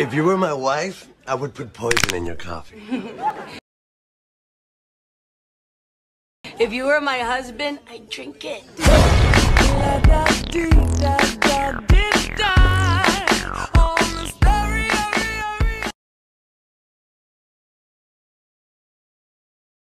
If you were my wife, I would put poison in your coffee. If you were my husband, I'd drink it.